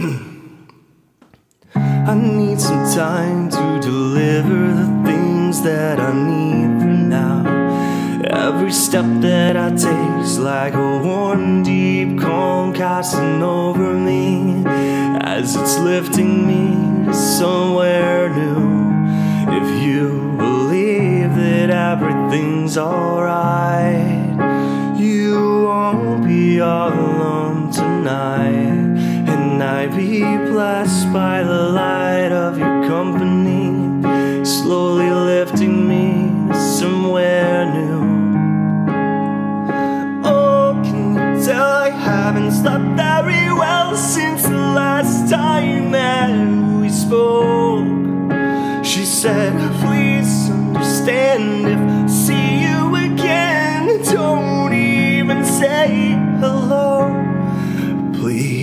I need some time to deliver the things that I need for now. Every step that I take's like a warm, deep calm casting over me as it's lifting me to somewhere new. If you believe that everything's alright, you won't be all alone tonight. Be blessed by the light of your company, slowly lifting me somewhere new. Oh, can you tell I haven't slept very well since the last time that we spoke? She said, please understand if I see you again. Don't even say hello, please.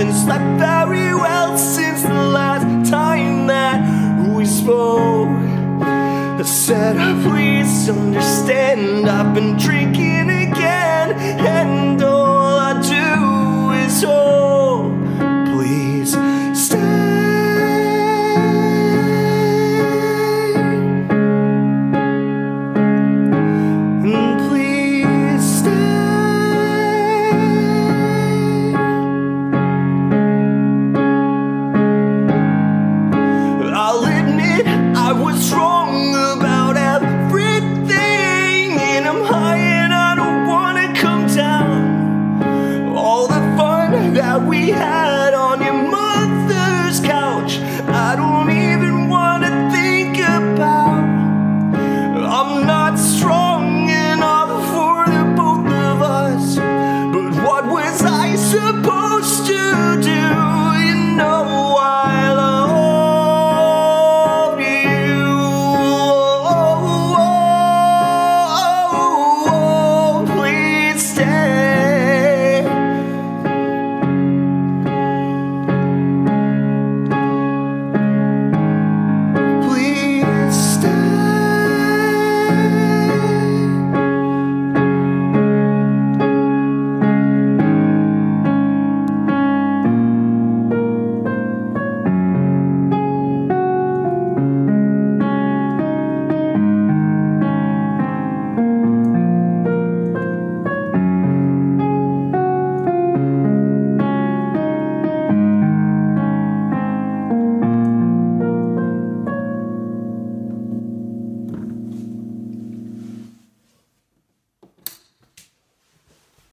Haven't slept very well since the last time that we spoke? I said, oh, please understand, I've been drinking again, and all I do is hope. that we had on your mother's couch. I don't even want to think about. I'm not strong enough for the both of us. But what was I supposed to do?